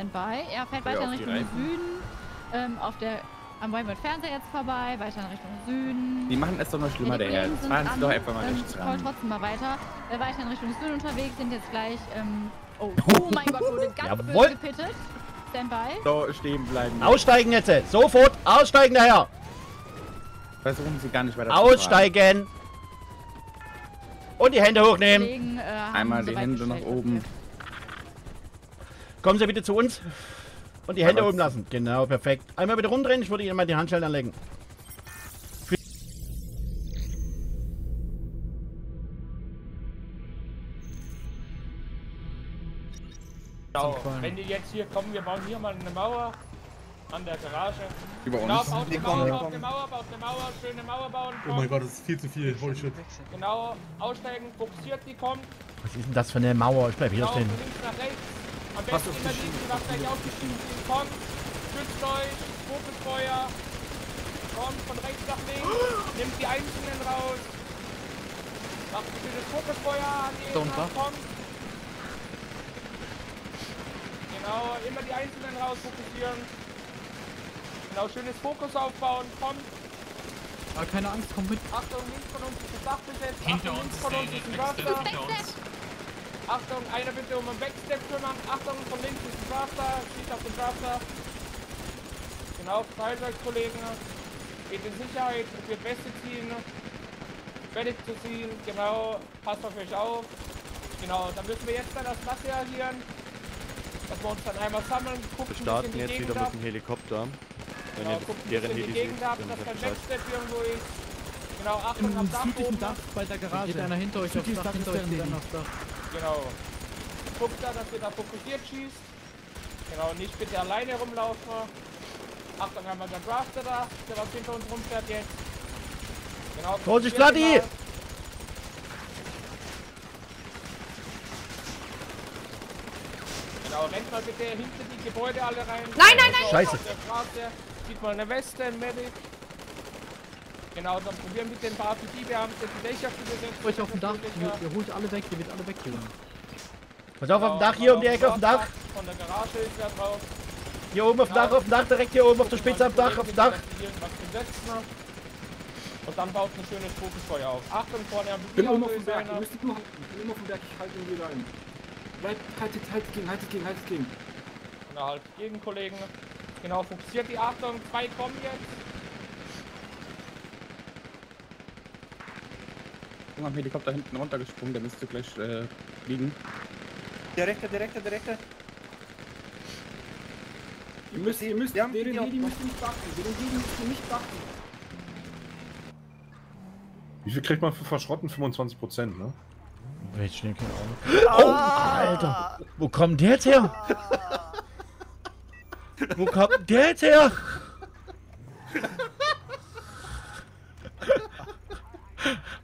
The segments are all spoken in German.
Standby. Er fährt weiter in Richtung. Süden. Ähm, auf der am Waywood Fernseher jetzt vorbei, weiter in Richtung Süden. Die machen es doch noch schlimmer, Ja, der Herr. Fahren Sie doch einfach mal ähm, rechts wollen ran. trotzdem mal weiter. Äh, weiter in Richtung Süden unterwegs, sind jetzt gleich, ähm, oh, oh mein Gott, wurde ganz Jawohl. böse gepittet. Standby. So, stehen bleiben. Aussteigen jetzt! Sofort! Aussteigen daher! Versuchen Sie gar nicht weiter. Aussteigen! Und die Hände hochnehmen! Kollegen, äh, Einmal die Hände nach oben. was Kommen Sie bitte zu uns. Und die Hände Aber- oben lassen. Genau, perfekt. Einmal bitte rumdrehen, ich würde Ihnen mal die Handschellen anlegen. Genau, wenn die jetzt hier kommen, wir bauen hier mal eine Mauer an der Garage. Über Genau, uns. baut eine Die Mauer, baut eine Mauer, baut eine Mauer, schöne Mauer bauen. Oh mein Gott, das ist viel zu viel. Holy shit. Genau, aussteigen, fokussiert, die kommt. Was ist denn das für eine Mauer? Ich bleib hier Genau, stehen. links nach rechts. Am besten immer liegen, was gleich aufgeschieden sind. Kommt, schützt euch, Fokusfeuer. Kommt von rechts nach links. Nimmt die Einzelnen raus. Macht ein schönes Fokusfeuer an die Gegner. Kommt. Genau, immer die Einzelnen raus fokussieren. Genau, schönes Fokus aufbauen. Kommt. Aber keine Angst, komm mit. Achtung, links von uns ist das Dach besetzt. Hinter uns links von uns ist ein Förster. Achtung, einer bitte um einen Backstep kümmern. Achtung, von links ist ein Drafter. Schießt auf den Drafter. Genau, verteilt euch, Kollegen. Geht in Sicherheit, probiert Weste ziehen. Fertig zu ziehen, genau. Passt auf euch auf. Genau, dann müssen wir jetzt dann das Wasser erhieren. Dass wir uns dann einmal sammeln, gucken, Wir starten jetzt die wieder Gegend mit dem Helikopter. Wenn Genau, ihr gucken, deren die Heli Gegend ab, dass kein. Backstep irgendwo ist. Genau, Achtung, am Dach oben. Dach bei der Garage. Geht einer hinter euch aufs Dach, hinter euch. Genau. Guckt da, dass ihr da fokussiert schießt. Genau, nicht bitte alleine rumlaufen. Achtung, einmal der Drafter da, der was hinter uns rumfährt jetzt. Genau. Vorsicht, Vladi! Genau, rennt mal bitte hinter die Gebäude alle rein. Nein, nein, nein! Scheiße. Sieht mal eine Weste, ein Medic. Genau, dann probieren mit den BAPD-Beamten die Dächer zu besetzen. Euch auf dem Dach. Ihr, ihr holt alle weg, ihr wird alle weggeholt. Pass auf, auf dem Dach, hier um die Ecke auf dem Dach. Von der Garage ist er drauf. Hier oben auf dem Dach, auf dem Dach, direkt hier oben auf der Spitze am Dach, auf dem Dach. Und dann baut ein schönes Fokusfeuer auf. Achtung, vorne am bin oben auf dem Berg, ihr einer. müsstet nur halten. Ich bin oben auf dem Berg, ich halte ihn wieder ein. Bleibt, haltet, haltet gegen, haltet gegen, haltet gegen. Genau, halt gegen Kollegen. Genau, fokussiert die Achtung. Zwei kommen jetzt. Ich am Helikopter hinten runtergesprungen, der müsste gleich äh, liegen. Der rechte, der rechte, der rechte. Ihr müsst, ihr müsst, Wir haben den die Heli müsst ihr nicht beachten. Den Heli müsst ihr nicht beachten. Wie viel kriegt man für Verschrotten? 25 Prozent, ne? Welch schnell, keine Ahnung. Oh, Alter! Wo kommt der jetzt her? Wo kommt der jetzt her?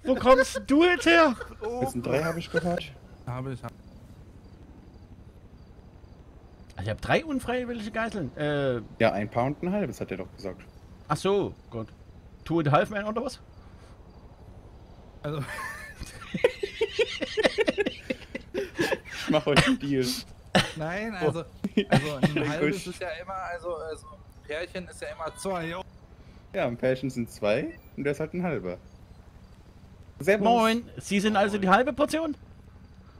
Wo kommst du jetzt her? Das sind drei, habe ich gehört. Habe ich. Also ich habe drei unfreiwillige Geiseln. Äh, Ja, ein paar und ein halbes, hat er doch gesagt. ach so, Gott. Two and a half man oder was? Also, Ich mach euch einen Deal. nein, also, also ein halbes ist ja immer, also, also ein Pärchen ist ja immer zwei. Ja, im Pärchen sind zwei und der ist halt ein halber. Servus. Moin, Sie sind also die halbe Portion?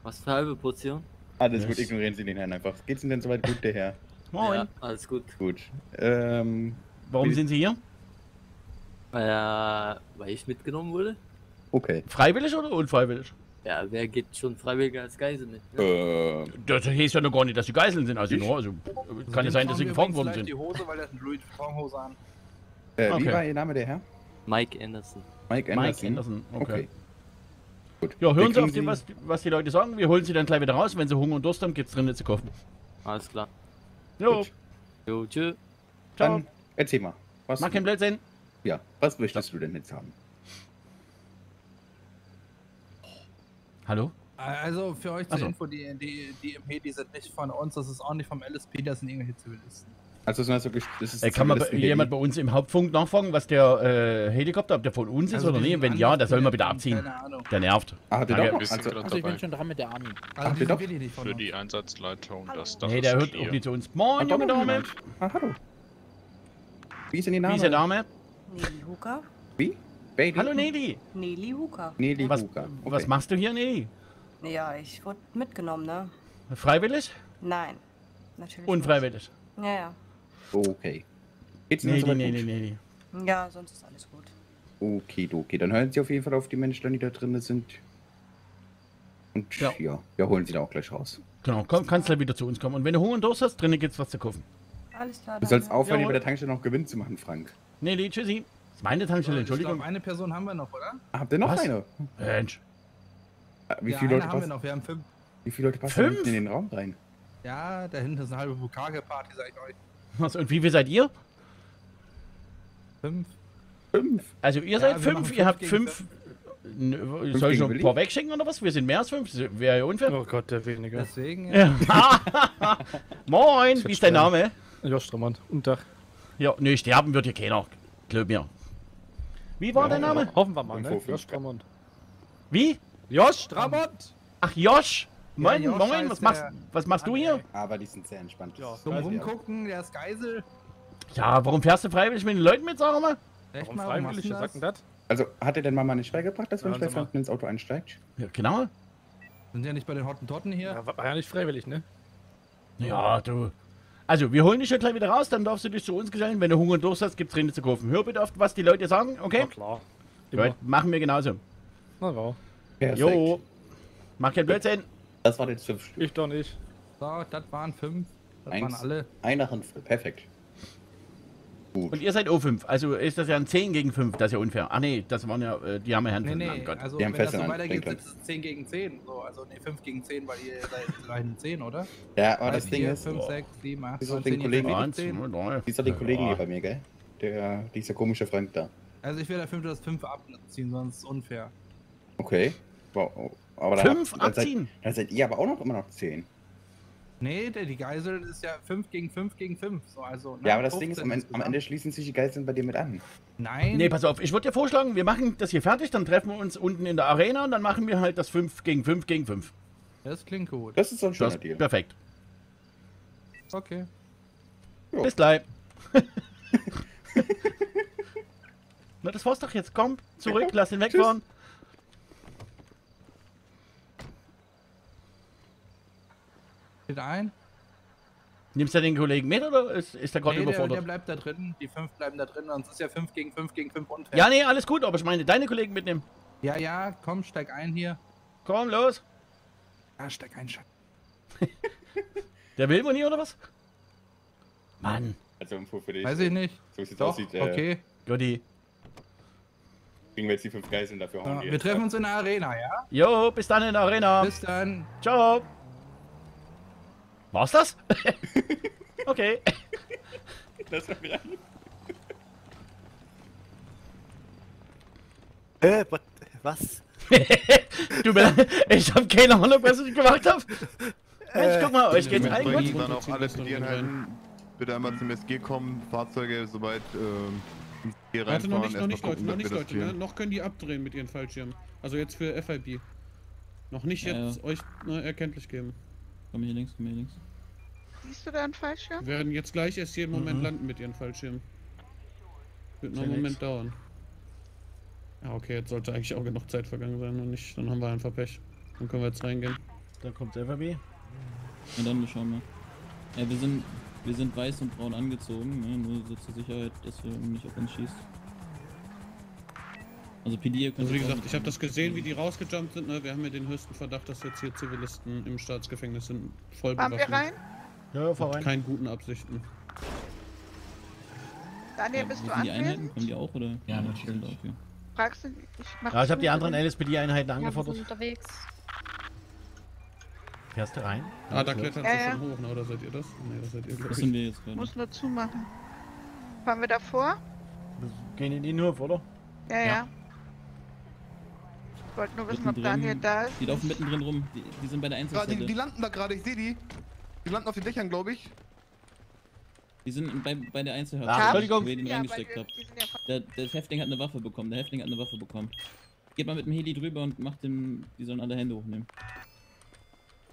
Was für halbe Portion? Alles Yes. gut, ignorieren Sie den Herrn einfach. Geht's Ihnen denn soweit gut, der Herr? Moin. Ja, alles gut. Gut. Ähm, Warum sind Sie hier? Äh, weil ich mitgenommen wurde? okay. Freiwillig oder unfreiwillig? Ja, wer geht schon freiwillig als Geisel mit? Ne? Äh, Das heißt ja noch gar nicht, dass Sie Geiseln sind. Also nur, also kann ja sein, dass Sie gefangen worden sind. die Hose, weil er hat eine Louis Vuitton-Hose an. äh, Okay. Wie war Ihr Name, der Herr? Mike Anderson. Mike Anderson. Mike Anderson, okay. Okay. Gut. Ja, hören Sie auf die, was, was die Leute sagen. Wir holen Sie dann gleich wieder raus. Wenn Sie Hunger und Durst haben, geht's drin zu kaufen. Alles klar. Jo, Gut. Jo, tschö. ciao. Dann erzähl mal. Was, Mach keinen Blödsinn. ja, was möchtest du denn jetzt haben? Hallo? Also für euch zur so. Info, die, die, die im Heli sind nicht von uns, das ist auch nicht vom LSP, das sind irgendwelche Zivilisten. Also wirklich. Das ist Äh, kann man bei, jemand bei uns im Hauptfunk nachfragen, was der äh, Helikopter, ob der von uns ist Also oder die nicht? Wenn ja, der soll mal bitte abziehen. Der nervt. Ah, habt ihr Danke. sind Also, gerade Also ich bin schon dran mit der Army. Also Habt ihr die doch? Für die Einsatzleitung, das Nee, der ist hört auch nicht zu uns. Moin, Ah, junge Dame. Ah, hallo. Wie ist denn die Wie Name? ist der Name? Nelly Huka? Wie? Bailey? Hallo Nelly. Nelly Huka. Nelly Was, Huka. Okay. was machst du hier, Nelly? Ja, ich wurde mitgenommen, ne? Freiwillig? Nein. Natürlich. Unfreiwillig? Nicht. Ja, ja. Okay. Geht's Ihnen Nelly, soweit Nelly, gut? Nelly. Ja, sonst ist alles gut. Okay, okay. Dann hören Sie auf jeden Fall auf die Menschen, die da drin sind. Und Ja. ja, wir holen Sie da auch gleich raus. Genau, komm, kannst gleich wieder zu uns kommen. Und wenn du Hunger und Durst hast, drinnen gibt's was zu kaufen. Alles klar. Du sollst aufhören, Jawohl. über der Tankstelle noch Gewinn zu machen, Frank. Nelly, tschüssi. Das ist meine Tankstelle, Ich Entschuldigung. glaube, eine Person haben wir noch, oder? Ah, Habt ihr noch Was? eine? Mensch. Ah, Wie ja, viele Leute haben wir passen? noch. Wir haben fünf. Wie viele Leute passen Fünf? hinten in den Raum rein? Ja, da hinten ist eine halbe Bukake-Party, sag ich euch. Was, und wie viel seid ihr? Fünf. Fünf. Also ihr Ja, seid fünf, ihr fünf habt gegen fünf. Soll ich noch ein Willi? paar wegschicken oder was? Wir sind mehr als fünf. Wäre ja unfair. Oh Gott, der weniger. Deswegen, ja. Ja. Moin, wie ist dein Name? Josh Strammann. Und Dach. Ja, nee, sterben wird hier keiner. Glaub mir. Wie war dein Name? Hoffen wir mal, ne? Josh Strammann. Wie? Josh Strammann! Ach, Josh. Moin, Josh moin, was machst, was machst du hier? Aber die sind sehr entspannt. Ja, sehr- Rumgucken, der ist Geisel. Ja, warum fährst du freiwillig mit den Leuten mit, sag mal? Echt Warum mal, freiwillig? Was sagt das? Also, hat er denn Mama nicht beigebracht, dass man Ja, mal. Fremden ins Auto einsteigt? Ja, genau. Sind ja nicht bei den Hottentotten hier? Ja, war ja nicht freiwillig, ne? Ja, du. Also, wir holen dich ja gleich wieder raus, dann darfst du dich zu uns gesellen. Wenn du Hunger und Durst hast, gibt's Rinde zu kaufen. Hör bitte auf, was die Leute sagen, okay? Na klar. Immer. Gut, machen wir genauso. Na ja. Perfekt. Jo. Mach kein Blödsinn. Das waren jetzt fünf Stück. Ich doch nicht. So, das waren fünf. Das Eins. waren alle. Eine Handvoll. Perfekt. Und ihr seid O5. Also ist das ja ein 10 gegen 5, das ist ja unfair. Ah nee, das waren ja, äh, die haben ja Hand Nee, nee, Gott. also Die haben wenn das fest so an weitergeht, sind es 10 gegen 10. So, also nee, 5 gegen 10, weil ihr seid rein 10, oder? Ja, aber Drei, das Ding vier, ist, 5, 6, 7, 8, Wieso 9, den 10, Kollegen- ihr seid Eins, wirklich 10. zwei, drei. dieser den Kollegen hier bei mir, gell? Der, dieser komische Frank da. Also ich will der 5 das 5 abziehen, sonst ist es unfair. Okay. Wow. Aber dann, Fünf seid, abziehen. dann seid ihr aber auch noch immer noch zehn. Nee, der, die Geisel ist ja 5 gegen 5 gegen 5. So, also, Ja, ne, aber das Ding ist, 15 am, Ende- am. Ende schließen sich die Geiseln bei dir mit an. Nein. Nee, pass auf, ich würde dir vorschlagen, wir machen das hier fertig, dann treffen wir uns unten in der Arena und dann machen wir halt das 5 gegen 5 gegen 5. Das klingt gut. Das ist so ein Das schöner Deal. perfekt. Okay. Jo. Bis gleich. Na, das war's doch jetzt. Komm, zurück, lass ihn wegfahren. Steht ein. Nimmst du den Kollegen mit oder ist, ist der gerade Nee, der, der überfordert? bleibt da drin. Die 5 bleiben da drin. Sonst ist ja 5 gegen 5 gegen 5 unfair. Ja, nee, alles gut, aber ich meine, deine Kollegen mitnehmen. Ja, ja, komm, steig ein hier. Komm, los. Ja, steig ein, Schatz. Der will wohl nie, oder was? Mann, Also Info für dich. Weiß ich nicht. So wie es jetzt Doch, aussieht, äh, okay. Gotti. kriegen wir jetzt die fünf Geiseln dafür. Ja, wir treffen uns in der Arena, ja? Jo, bis dann in der Arena. Bis dann. Ciao. War's das? okay. Lass mal rein. Äh, what, was? du, ich hab keine Ahnung, was ich gemacht hab. Mensch, guck mal, euch geht's allen gut. Bringen dann auch alle PD-Einheiten bitte einmal zum SG kommen, Fahrzeuge soweit ähm, ins SG Warte, noch reinfahren, nicht, noch nicht, Leute, gucken, noch dass nicht, Leute, ne? Noch können die abdrehen mit ihren Fallschirmen. Also jetzt für FIB. Noch nicht jetzt euch ne, erkenntlich geben. Komm hier links, komm hier links. Siehst du da einen Fallschirm? Wir werden jetzt gleich erst jeden Moment Mhm. landen mit ihren Fallschirmen. Wird noch einen nix. Moment dauern. Ja, okay, jetzt sollte eigentlich auch genug Zeit vergangen sein und nicht, dann haben wir einfach Pech. Dann können wir jetzt reingehen. Dann kommt FAB. Na dann, wir schauen mal. Ja, wir sind, wir sind weiß und braun angezogen, ne? nur so zur Sicherheit, dass wir nicht auf uns schießt. Also PD, ihr könnt Also wie auch gesagt, ich habe das gesehen, wie die rausgejumpt sind. Ne? Wir haben ja den höchsten Verdacht, dass jetzt hier Zivilisten im Staatsgefängnis sind. Voll Fahren wir bewaffnet. rein? Ja, ja, fahr rein. keinen guten Absichten. Daniel, Ja, bist du sind die Einheiten? anwesend? Kommen die auch, oder? Ja, natürlich. Okay. Fragst du, ich mach Ja, ich habe die anderen LSPD-Einheiten Ja, angefordert. unterwegs. Fährst du rein? Ah, da klettern Ja, sie ja. schon hoch, ne? oder seid ihr das? Ne, das seid ihr, ich. sind wir jetzt gerade? Muss nur zumachen. Fahren wir davor? Gehen in den Hof, oder? Ja, ja. Ich wollte nur wissen, ob Daniel da ist. Die laufen mittendrin rum. Die, die sind bei der Ah, die, die landen da gerade, ich sehe die. Die landen auf den Dächern, glaube ich. Die sind bei, bei der Einzelhaft. Ach, Entschuldigung. Wo ihr den Ja, reingesteckt habt. Der, der Häftling hat eine Waffe bekommen. Der Häftling hat eine Waffe bekommen. Geht mal mit dem Heli drüber und macht dem. Die sollen alle Hände hochnehmen.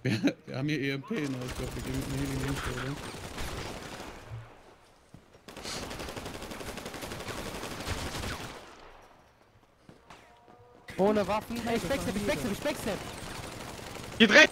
Wir, wir haben hier EMP, ne? Ich glaube, wir gehen mit dem Heli links, oder? Ohne Waffen. Ey, ich backstep, ich backstep, ich backstep. Gedreht!